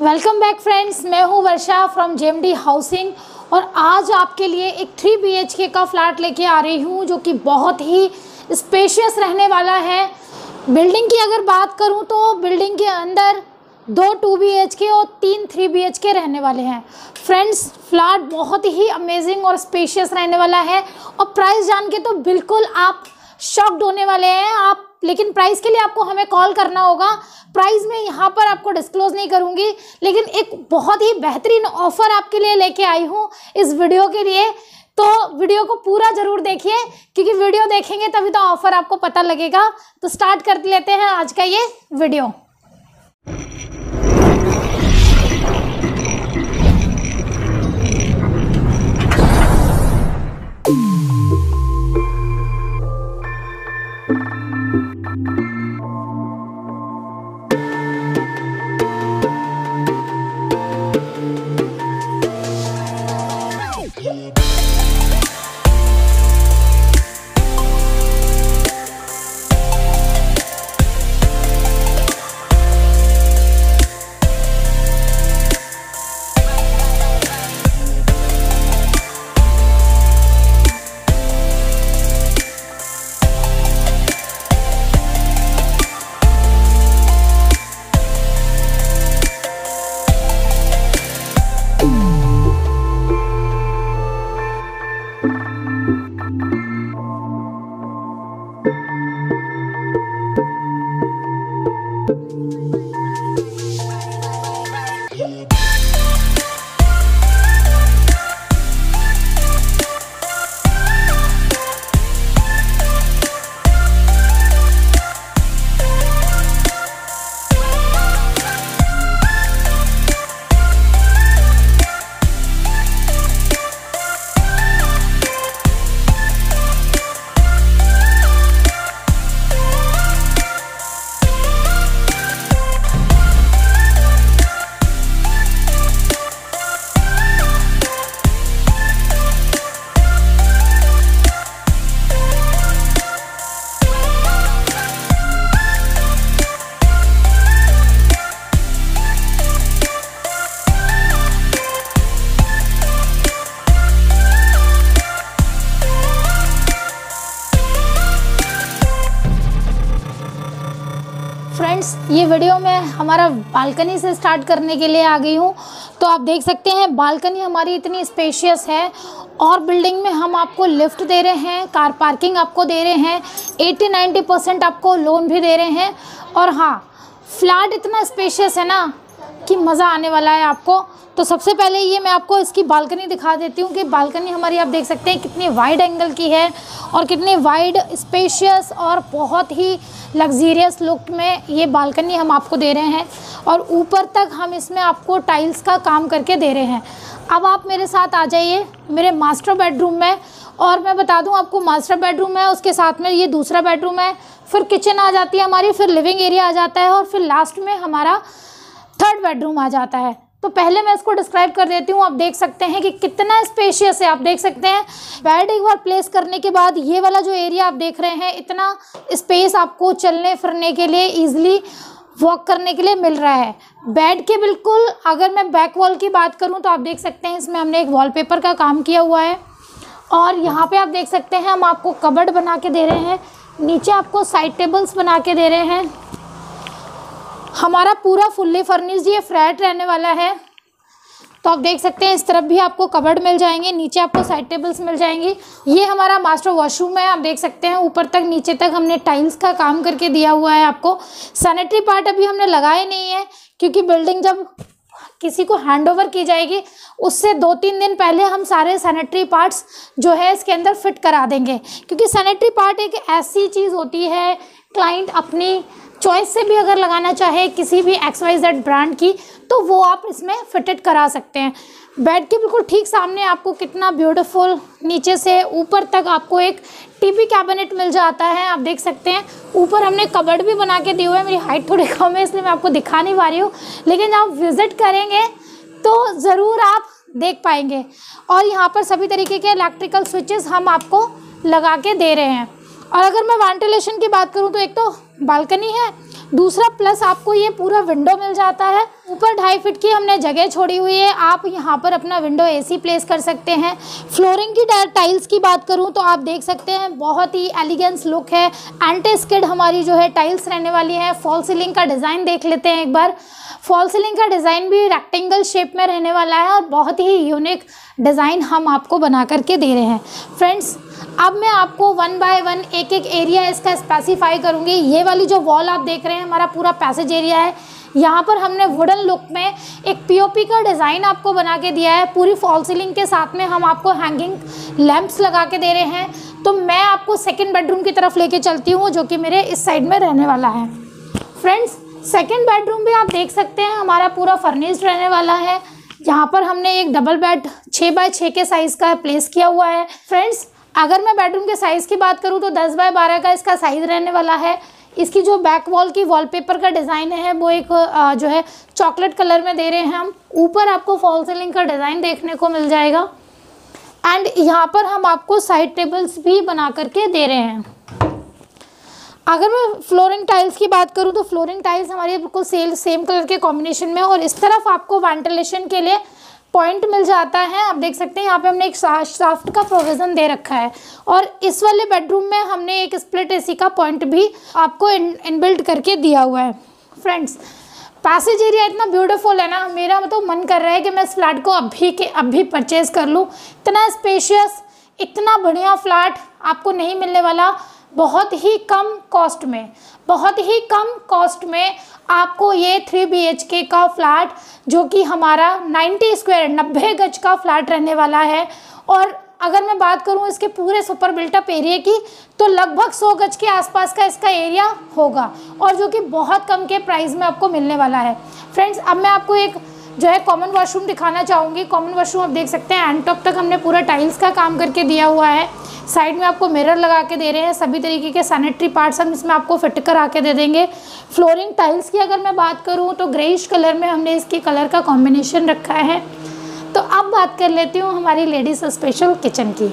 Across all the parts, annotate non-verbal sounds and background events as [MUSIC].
Welcome back friends मैं हूँ वर्षा from JMD housing और आज आपके लिए एक थ्री बी का फ्लैट लेके आ रही हूँ, जो कि बहुत ही स्पेशियस रहने वाला है। बिल्डिंग की अगर बात करूँ तो बिल्डिंग के अंदर दो टू बी एच के और तीन थ्री बी एच के रहने वाले हैं। फ्रेंड्स फ्लैट बहुत ही अमेजिंग और स्पेशियस रहने वाला है। और प्राइस जान के तो बिल्कुल आप शॉक्ड होने वाले हैं। आप, लेकिन प्राइस के लिए आपको हमें कॉल करना होगा। प्राइस में यहाँ पर आपको डिस्क्लोज नहीं करूँगी। लेकिन एक बहुत ही बेहतरीन ऑफ़र आपके लिए लेके आई हूँ इस वीडियो के लिए। तो वीडियो को पूरा ज़रूर देखिए, क्योंकि वीडियो देखेंगे तभी तो ऑफ़र आपको पता लगेगा। तो स्टार्ट कर लेते हैं आज का ये वीडियो ये वीडियो मैं हमारा बालकनी से स्टार्ट करने के लिए आ गई हूँ। तो आप देख सकते हैं, बालकनी हमारी इतनी स्पेशियस है और बिल्डिंग में हम आपको लिफ्ट दे रहे हैं कार पार्किंग आपको दे रहे हैं 80-90 परसेंट आपको लोन भी दे रहे हैं। और हाँ फ्लैट इतना स्पेशियस है ना कि मज़ा आने वाला है आपको। तो सबसे पहले ये मैं आपको इसकी बालकनी दिखा देती हूँ कि बालकनी हमारी आप देख सकते हैं कितनी वाइड एंगल की है और कितनी वाइड स्पेशियस और बहुत ही लग्जीरियस लुक में ये बालकनी हम आपको दे रहे हैं और ऊपर तक हम इसमें आपको टाइल्स का काम करके दे रहे हैं। अब आप मेरे साथ आ जाइए, मेरे मास्टर बेडरूम में और मैं बता दूँ आपको मास्टर बेडरूम है, उसके साथ में ये दूसरा बेडरूम है। फिर किचन आ जाती है हमारी, फिर लिविंग एरिया आ जाता है और फिर लास्ट में हमारा थर्ड बेडरूम आ जाता है। तो पहले मैं इसको डिस्क्राइब कर देती हूँ। आप देख सकते हैं कि कितना स्पेशियस है। आप देख सकते हैं बेड एक बार प्लेस करने के बाद ये वाला जो एरिया आप देख रहे हैं, इतना स्पेस आपको चलने फिरने के लिए ईजिली वॉक करने के लिए मिल रहा है। बेड के बिल्कुल, अगर मैं बैक वॉल की बात करूँ तो आप देख सकते हैं, इसमें हमने एक वॉलपेपर का काम किया हुआ है। और यहाँ पे आप देख सकते हैं, हम आपको कबर्ड बना के दे रहे हैं, नीचे आपको साइड टेबल्स बना के दे रहे हैं। हमारा पूरा फुल्ली फर्निश्ड ये फ्लैट रहने वाला है। तो आप देख सकते हैं, इस तरफ़ भी आपको कबर्ड मिल जाएँगे, नीचे आपको साइड टेबल्स मिल जाएँगी। ये हमारा मास्टर वॉशरूम है, आप देख सकते हैं, ऊपर तक, नीचे तक हमने टाइल्स का काम करके दिया हुआ है आपको। सैनिटरी पार्ट अभी हमने लगाए नहीं है, क्योंकि बिल्डिंग जब किसी को हैंड ओवर की जाएगी, उससे दो तीन दिन पहले हम सारे सैनिटरी पार्ट्स जो है इसके अंदर फिट करा देंगे। क्योंकि सैनिटरी पार्ट एक ऐसी चीज़ होती है क्लाइंट अपनी चॉइस से भी अगर लगाना चाहे किसी भी एक्स वाई जेड ब्रांड की तो वो आप इसमें फिटेड करा सकते हैं। बेड के बिल्कुल ठीक सामने आपको कितना ब्यूटीफुल नीचे से ऊपर तक आपको एक टीवी कैबिनेट मिल जाता है। आप देख सकते हैं, ऊपर हमने कबर्ड भी बना के दिए हुए हैं। मेरी हाइट थोड़ी [LAUGHS] कम है, इसलिए मैं आपको दिखा नहीं पा रही हूँ। लेकिन आप विज़िट करेंगे तो ज़रूर आप देख पाएँगे। और यहाँ पर सभी तरीके के इलेक्ट्रिकल स्विचेस हम आपको लगा के दे रहे हैं। और अगर मैं वेंटिलेशन की बात करूँ तो एक तो बालकनी है, दूसरा प्लस आपको ये पूरा विंडो मिल जाता है। ऊपर ढाई फिट की हमने जगह छोड़ी हुई है, आप यहाँ पर अपना विंडो एसी प्लेस कर सकते हैं। फ्लोरिंग की टाइल्स की बात करूँ तो आप देख सकते हैं, बहुत ही एलिगेंस लुक है। एंटी स्किड हमारी जो है टाइल्स रहने वाली है। फॉल सीलिंग का डिज़ाइन देख लेते हैं एक बार। फॉल सीलिंग का डिज़ाइन भी रेक्टेंगल शेप में रहने वाला है और बहुत ही यूनिक डिज़ाइन हम आपको बना करके दे रहे हैं। फ्रेंड्स अब मैं आपको वन बाय वन एक एक एरिया इसका स्पेसिफाई करूँगी। ये वाली जो वॉल आप देख रहे हैं, हमारा पूरा पैसेज एरिया है। यहाँ पर हमने वुडन लुक में एक पीओपी का डिज़ाइन आपको बना के दिया है। पूरी फॉल सीलिंग के साथ में हम आपको हैंगिंग लैंप्स लगा के दे रहे हैं। तो मैं आपको सेकेंड बेडरूम की तरफ़ लेके चलती हूँ, जो कि मेरे इस साइड में रहने वाला है। फ्रेंड्स सेकेंड बेडरूम भी आप देख सकते हैं, हमारा पूरा फर्निश्ड रहने वाला है। यहाँ पर हमने एक डबल बेड छः बाय छः के साइज़ का प्लेस किया हुआ है। फ्रेंड्स अगर मैं बेडरूम के साइज़ की बात करूँ तो दस बाय बारह का इसका साइज़ रहने वाला है। इसकी जो बैक वॉल की वॉलपेपर का डिज़ाइन है, वो एक जो है चॉकलेट कलर में दे रहे हैं हम। ऊपर आपको फॉल सीलिंग का डिज़ाइन देखने को मिल जाएगा। एंड यहाँ पर हम आपको साइड टेबल्स भी बना करके दे रहे हैं। अगर मैं फ्लोरिंग टाइल्स की बात करूँ तो फ्लोरिंग टाइल्स हमारे बिल्कुल सेल सेम कलर के कॉम्बिनेशन में और इस तरफ़ आपको वेंटिलेशन के लिए पॉइंट मिल जाता है। आप देख सकते हैं, यहाँ पे हमने एक साफ्ट का प्रोविज़न दे रखा है। और इस वाले बेडरूम में हमने एक स्प्लिट एसी का पॉइंट भी आपको इनबिल्ट करके दिया हुआ है। फ्रेंड्स पैसेज एरिया इतना ब्यूटीफुल है ना, मेरा मतलब मन कर रहा है कि मैं इस फ्लैट को अभी के, अभी परचेज़ कर लूँ। इतना स्पेशियस इतना बढ़िया फ्लैट आपको नहीं मिलने वाला, बहुत ही कम कॉस्ट में, बहुत ही कम कॉस्ट में आपको ये थ्री बी के फ्लैट जो कि हमारा नाइन्टी स्क्वायर नब्बे गज का फ्लैट रहने वाला है। और अगर मैं बात करूँ इसके पूरे सुपर बिल्टअप एरिया की तो लगभग सौ गज के आसपास का इसका एरिया होगा। और जो कि बहुत कम के प्राइस में आपको मिलने वाला है। फ्रेंड्स अब मैं आपको एक जो है कॉमन वॉशरूम दिखाना चाहूँगी। कॉमन वॉशरूम आप देख सकते हैं एंड टॉप तक हमने पूरा टाइल्स का काम करके दिया हुआ है। साइड में आपको मिरर लगा के दे रहे हैं, सभी तरीके के सैनिटरी पार्ट्स हम इसमें आपको फिट करा के दे देंगे। फ्लोरिंग टाइल्स की अगर मैं बात करूँ तो ग्रेइश कलर में हमने इसके कलर का कॉम्बिनेशन रखा है। तो अब बात कर लेती हूँ हमारी लेडीज़ स्पेशल किचन की।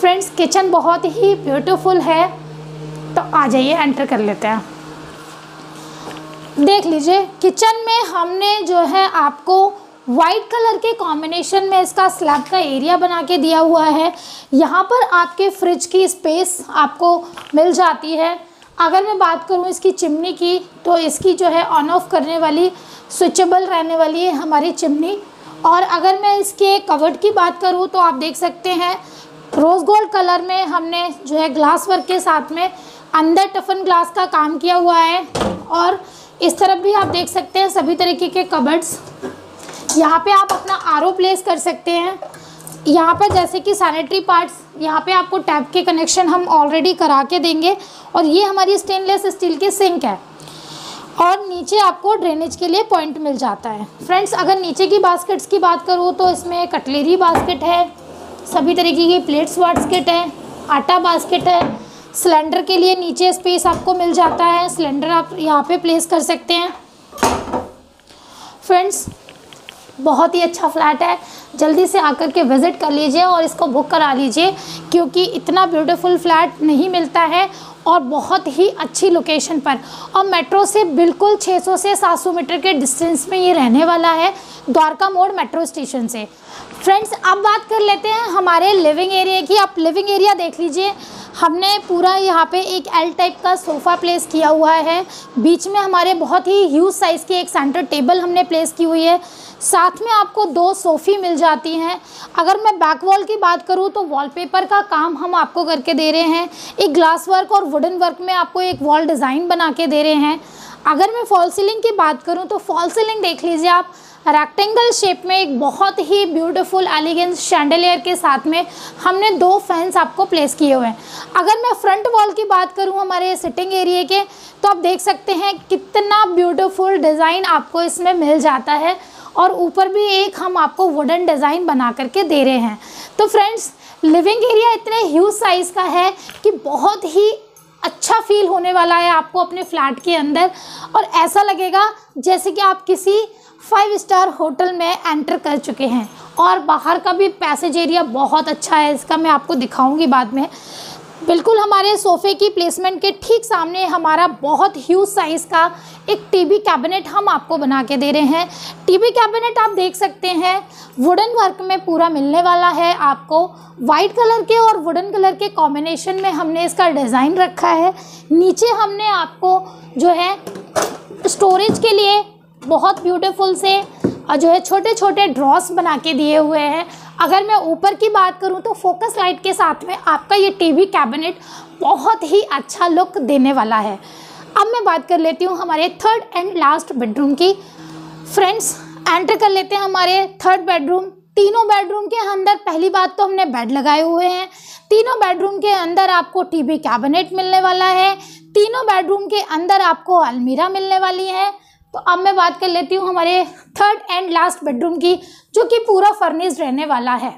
फ्रेंड्स किचन बहुत ही ब्यूटीफुल है। तो आ जाइए एंटर कर लेते हैं। देख लीजिए किचन में हमने जो है आपको वाइट कलर के कॉम्बिनेशन में इसका स्लैब का एरिया बना के दिया हुआ है। यहाँ पर आपके फ्रिज की स्पेस आपको मिल जाती है। अगर मैं बात करूँ इसकी चिमनी की तो इसकी जो है ऑन ऑफ़ करने वाली स्विचेबल रहने वाली है हमारी चिमनी और अगर मैं इसके कवर्ड की बात करूँ तो आप देख सकते हैं रोज़ गोल्ड कलर में हमने जो है ग्लास वर्क के साथ में अंदर टफन ग्लास का काम किया हुआ है। और इस तरफ़ भी आप देख सकते हैं सभी तरीके के कबर्ड्स। यहाँ पे आप अपना आरओ प्लेस कर सकते हैं। यहाँ पर जैसे कि सैनिटरी पार्ट्स यहाँ पे आपको टैप के कनेक्शन हम ऑलरेडी करा के देंगे। और ये हमारी स्टेनलेस स्टील की सिंक है। और नीचे आपको ड्रेनेज के लिए पॉइंट मिल जाता है। फ्रेंड्स अगर नीचे की बास्केट्स की बात करूँ तो इसमें कटलेरी बास्केट है। सभी तरीके की प्लेट्स बास्केट है। आटा बास्केट है। सिलेंडर के लिए नीचे स्पेस आपको मिल जाता है। सिलेंडर आप यहाँ पे प्लेस कर सकते हैं। फ्रेंड्स, बहुत ही अच्छा फ्लैट है। जल्दी से आकर के विज़िट कर लीजिए और इसको बुक करा लीजिए, क्योंकि इतना ब्यूटीफुल फ्लैट नहीं मिलता है और बहुत ही अच्छी लोकेशन पर। और मेट्रो से बिल्कुल 600 से 700 मीटर के डिस्टेंस में ये रहने वाला है, द्वारका मोड़ मेट्रो स्टेशन से। फ्रेंड्स अब बात कर लेते हैं हमारे लिविंग एरिया की। आप लिविंग एरिया देख लीजिए। हमने पूरा यहाँ पे एक एल टाइप का सोफ़ा प्लेस किया हुआ है। बीच में हमारे बहुत ही ह्यूज साइज़ की एक सेंटर टेबल हमने प्लेस की हुई है। साथ में आपको दो सोफ़ी मिल जाती हैं। अगर मैं बैक वॉल की बात करूँ तो वॉलपेपर का काम हम आपको करके दे रहे हैं। एक ग्लास वर्क और वुडन वर्क में आपको एक वॉल डिज़ाइन बना के दे रहे हैं। अगर मैं फॉल सीलिंग की बात करूँ तो फॉल सीलिंग देख लीजिए आप। रेक्टेंगल शेप में एक बहुत ही ब्यूटीफुल एलिगेंस शैंडलियर के साथ में हमने दो फैंस आपको प्लेस किए हुए हैं। अगर मैं फ्रंट वॉल की बात करूँ हमारे सिटिंग एरिया के तो आप देख सकते हैं कितना ब्यूटीफुल डिज़ाइन आपको इसमें मिल जाता है और ऊपर भी एक हम आपको वुडन डिज़ाइन बना करके दे रहे हैं। तो फ्रेंड्स लिविंग एरिया इतने ह्यूज साइज़ का है कि बहुत ही अच्छा फील होने वाला है आपको अपने फ्लैट के अंदर। और ऐसा लगेगा जैसे कि आप किसी फाइव स्टार होटल में एंटर कर चुके हैं। और बाहर का भी पैसेज एरिया बहुत अच्छा है, इसका मैं आपको दिखाऊँगी बाद में। बिल्कुल, हमारे सोफ़े की प्लेसमेंट के ठीक सामने हमारा बहुत ह्यूज साइज़ का एक टीवी कैबिनेट हम आपको बना के दे रहे हैं। टीवी कैबिनेट आप देख सकते हैं वुडन वर्क में पूरा मिलने वाला है आपको। वाइट कलर के और वुडन कलर के कॉम्बिनेशन में हमने इसका डिज़ाइन रखा है। नीचे हमने आपको जो है स्टोरेज के लिए बहुत ब्यूटीफुल से जो है छोटे छोटे ड्रॉस बना के दिए हुए हैं। अगर मैं ऊपर की बात करूँ तो फोकस लाइट के साथ में आपका ये टीवी कैबिनेट बहुत ही अच्छा लुक देने वाला है। अब मैं बात कर लेती हूँ हमारे थर्ड एंड लास्ट बेडरूम की। फ्रेंड्स एंटर कर लेते हैं हमारे थर्ड बेडरूम तीनों बेडरूम के अंदर पहली बात तो हमने बेड लगाए हुए हैं। तीनों बेडरूम के अंदर आपको टीवी कैबिनेट मिलने वाला है। तीनों बेडरूम के अंदर आपको अलमीरा मिलने वाली है। तो अब मैं बात कर लेती हूँ हमारे थर्ड एंड लास्ट बेडरूम की, जो कि पूरा फर्निश रहने वाला है।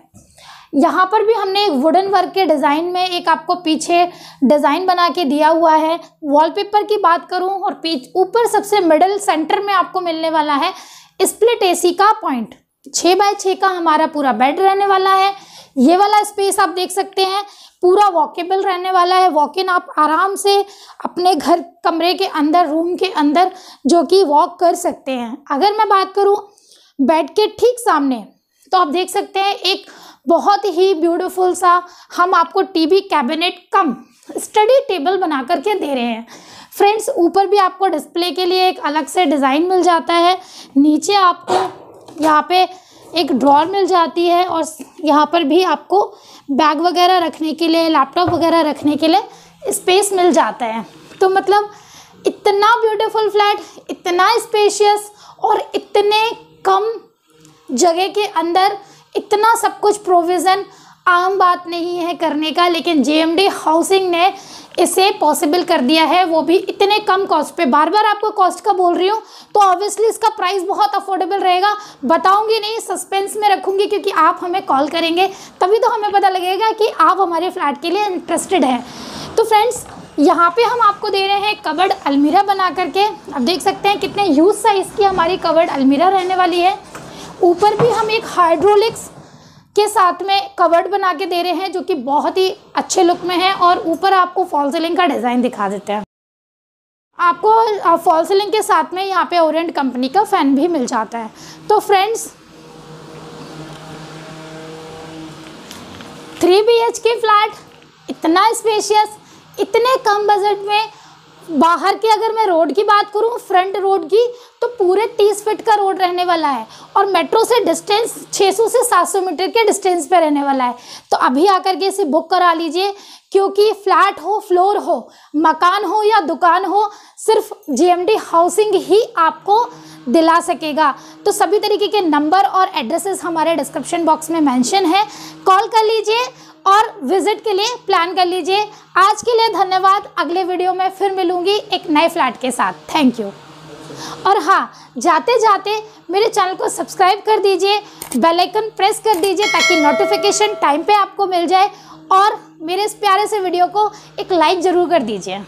यहाँ पर भी हमने एक वुडन वर्क के डिज़ाइन में एक आपको पीछे डिज़ाइन बना के दिया हुआ है। वॉलपेपर की बात करूँ और ऊपर सबसे मिडल सेंटर में आपको मिलने वाला है स्प्लिट एसी का पॉइंट छः बाय छः का हमारा पूरा बेड रहने वाला है। ये वाला स्पेस आप देख सकते हैं, पूरा वॉकेबल रहने वाला है। वॉक इन आप आराम से अपने घर कमरे के अंदर रूम के अंदर जो कि वॉक कर सकते हैं। अगर मैं बात करूँ बेड के ठीक सामने तो आप देख सकते हैं एक बहुत ही ब्यूटीफुल सा हम आपको TV cabinet cum study table बना करके दे रहे हैं। फ्रेंड्स ऊपर भी आपको डिस्प्ले के लिए एक अलग से डिज़ाइन मिल जाता है। नीचे आपको यहाँ पे एक ड्रॉर मिल जाती है और यहाँ पर भी आपको बैग वगैरह रखने के लिए लैपटॉप वगैरह रखने के लिए स्पेस मिल जाता है। तो मतलब इतना ब्यूटीफुल फ्लैट इतना स्पेशियस और इतने कम जगह के अंदर इतना सब कुछ प्रोविज़न आम बात नहीं है करने का, लेकिन जेएमडी हाउसिंग ने इसे पॉसिबल कर दिया है। वो भी इतने कम कॉस्ट पे। बार बार आपको कॉस्ट का बोल रही हूँ तो ऑब्वियसली इसका प्राइस बहुत अफोर्डेबल रहेगा। बताऊँगी नहीं सस्पेंस में रखूँगी, क्योंकि आप हमें कॉल करेंगे, तभी तो हमें पता लगेगा कि आप हमारे फ्लैट के लिए इंटरेस्टेड हैं। तो फ्रेंड्स यहाँ पे हम आपको दे रहे हैं कवर्ड अलमीरा बना करके। आप देख सकते हैं कितने यूज़ साइज़ की हमारी कवर्ड अलमीरा रहने वाली है। ऊपर भी हम एक हाइड्रोलिक्स के साथ में कवर्ड बना के दे रहे हैं, जो कि बहुत ही अच्छे लुक में है और ऊपर आपको फॉल सीलिंग का डिज़ाइन दिखा देते हैं। आपको फॉल सीलिंग के साथ में यहाँ पे ओरिएंट कंपनी का फ़ैन भी मिल जाता है। तो फ्रेंड्स, थ्री बी एच के फ्लैट इतना स्पेशियस इतने कम बजट में, बाहर की अगर मैं रोड की बात करूँ फ्रंट रोड की तो पूरे तीस फीट का रोड रहने वाला है और मेट्रो से डिस्टेंस 600 से 700 मीटर के डिस्टेंस पे रहने वाला है। तो अभी आकर के इसे बुक करा लीजिए, क्योंकि फ्लैट हो, फ्लोर हो, मकान हो या दुकान हो, सिर्फ़ जीएमडी हाउसिंग ही आपको दिला सकेगा। तो सभी तरीके के नंबर और एड्रेसेस हमारे डिस्क्रिप्शन बॉक्स में मेंशन है। कॉल कर लीजिए और विज़िट के लिए प्लान कर लीजिए। आज के लिए धन्यवाद। अगले वीडियो में फिर मिलूँगी एक नए फ्लैट के साथ। Thank you. और हाँ जाते जाते मेरे चैनल को सब्सक्राइब कर दीजिए, बेल आइकन प्रेस कर दीजिए ताकि नोटिफिकेशन टाइम पे आपको मिल जाए और मेरे इस प्यारे से वीडियो को एक लाइक ज़रूर कर दीजिए।